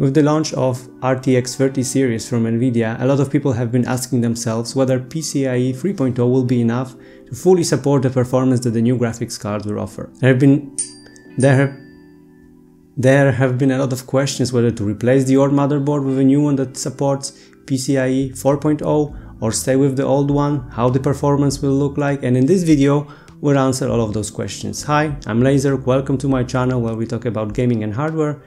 With the launch of RTX 30 series from Nvidia, a lot of people have been asking themselves whether PCIe 3.0 will be enough to fully support the performance that the new graphics card will offer. There have been there there have been a lot of questions whether to replace the old motherboard with a new one that supports PCIe 4.0 or stay with the old one, how the performance will look like and in this video we'll answer all of those questions. Hi, I'm Laser, welcome to my channel where we talk about gaming and hardware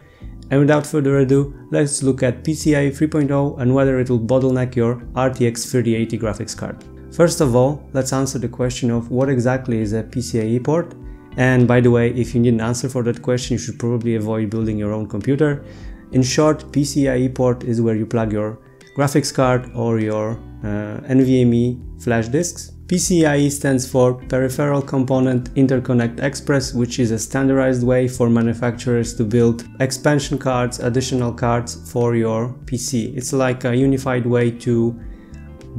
and without further ado, let's look at PCIe 3.0 and whether it will bottleneck your RTX 3080 graphics card. First of all, let's answer the question of what exactly is a PCIe port. And by the way, if you need an answer for that question, you should probably avoid building your own computer. In short, PCIe port is where you plug your graphics card or your uh, NVMe flash disks PCIe stands for Peripheral Component Interconnect Express, which is a standardized way for manufacturers to build expansion cards, additional cards for your PC. It's like a unified way to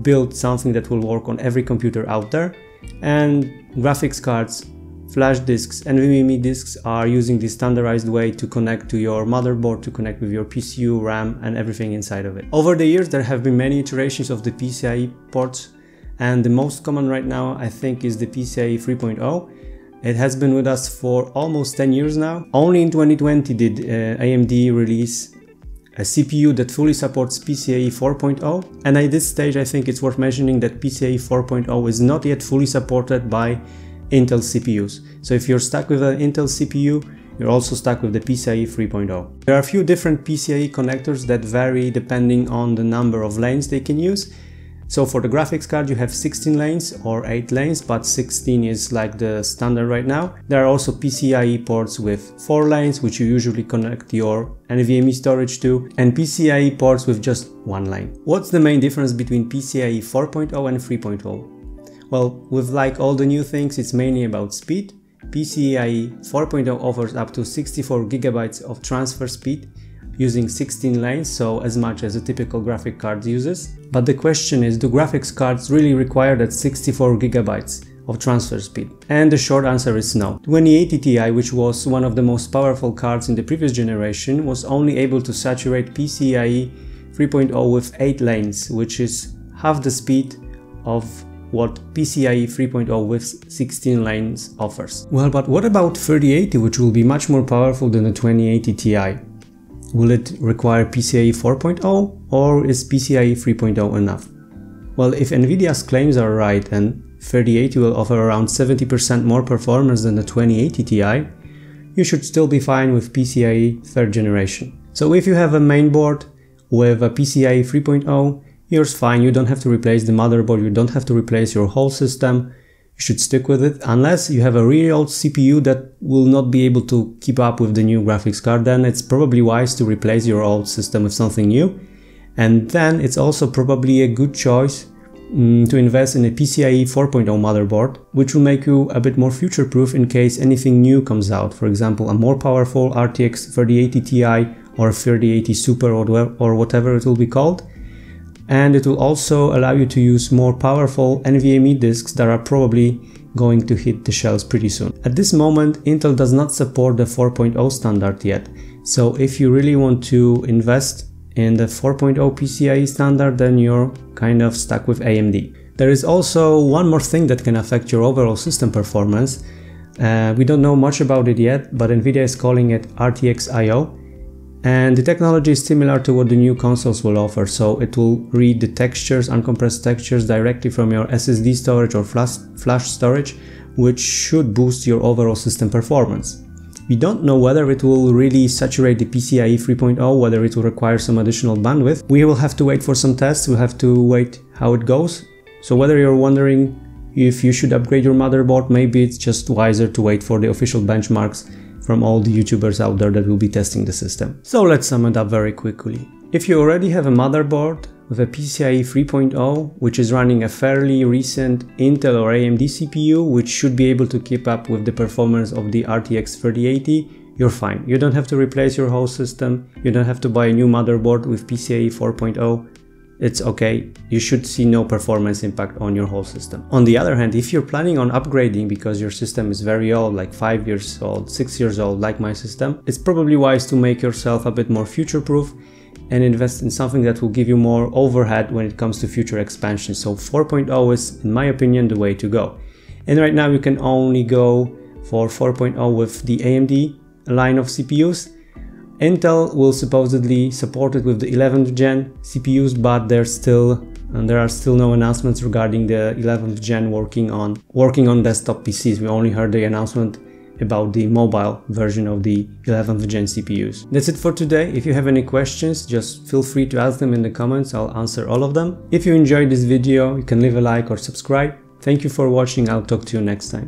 build something that will work on every computer out there. And graphics cards, flash disks, and NVMe disks are using the standardized way to connect to your motherboard, to connect with your PCU, RAM, and everything inside of it. Over the years, there have been many iterations of the PCIe ports and the most common right now I think is the PCIe 3.0. It has been with us for almost 10 years now. Only in 2020 did uh, AMD release a CPU that fully supports PCIe 4.0 and at this stage I think it's worth mentioning that PCIe 4.0 is not yet fully supported by Intel CPUs. So if you're stuck with an Intel CPU, you're also stuck with the PCIe 3.0. There are a few different PCIe connectors that vary depending on the number of lanes they can use so for the graphics card you have 16 lanes or 8 lanes but 16 is like the standard right now. There are also PCIe ports with 4 lanes which you usually connect your NVMe storage to and PCIe ports with just 1 lane. What's the main difference between PCIe 4.0 and 3.0? Well, with like all the new things it's mainly about speed. PCIe 4.0 offers up to 64 gigabytes of transfer speed using 16 lanes, so as much as a typical graphic card uses. But the question is, do graphics cards really require that 64 gigabytes of transfer speed? And the short answer is no. 2080 Ti, which was one of the most powerful cards in the previous generation, was only able to saturate PCIe 3.0 with 8 lanes, which is half the speed of what PCIe 3.0 with 16 lanes offers. Well, but what about 3080, which will be much more powerful than the 2080 Ti? Will it require PCIe 4.0 or is PCIe 3.0 enough? Well, if Nvidia's claims are right and 3080 will offer around 70% more performance than the 2080 Ti, you should still be fine with PCIe 3rd generation. So if you have a mainboard with a PCIe 3.0, you're fine, you don't have to replace the motherboard, you don't have to replace your whole system, you should stick with it unless you have a really old CPU that will not be able to keep up with the new graphics card then it's probably wise to replace your old system with something new. And then it's also probably a good choice mm, to invest in a PCIe 4.0 motherboard which will make you a bit more future proof in case anything new comes out. For example a more powerful RTX 3080 Ti or 3080 Super or whatever it will be called and it will also allow you to use more powerful NVMe disks that are probably going to hit the shelves pretty soon. At this moment, Intel does not support the 4.0 standard yet, so if you really want to invest in the 4.0 PCIe standard, then you're kind of stuck with AMD. There is also one more thing that can affect your overall system performance. Uh, we don't know much about it yet, but Nvidia is calling it RTX IO and the technology is similar to what the new consoles will offer so it will read the textures uncompressed textures directly from your SSD storage or flash, flash storage which should boost your overall system performance. We don't know whether it will really saturate the PCIe 3.0, whether it will require some additional bandwidth. We will have to wait for some tests, we'll have to wait how it goes. So whether you're wondering if you should upgrade your motherboard, maybe it's just wiser to wait for the official benchmarks from all the YouTubers out there that will be testing the system. So let's sum it up very quickly. If you already have a motherboard with a PCIe 3.0, which is running a fairly recent Intel or AMD CPU, which should be able to keep up with the performance of the RTX 3080, you're fine. You don't have to replace your whole system, you don't have to buy a new motherboard with PCIe 4.0, it's okay. You should see no performance impact on your whole system. On the other hand, if you're planning on upgrading because your system is very old, like 5 years old, 6 years old, like my system, it's probably wise to make yourself a bit more future-proof and invest in something that will give you more overhead when it comes to future expansion. So 4.0 is, in my opinion, the way to go. And right now you can only go for 4.0 with the AMD line of CPUs. Intel will supposedly support it with the 11th gen CPUs, but there's still and there are still no announcements regarding the 11th gen working on working on desktop PCs. We only heard the announcement about the mobile version of the 11th gen CPUs. That's it for today. If you have any questions, just feel free to ask them in the comments. I'll answer all of them. If you enjoyed this video, you can leave a like or subscribe. Thank you for watching. I'll talk to you next time.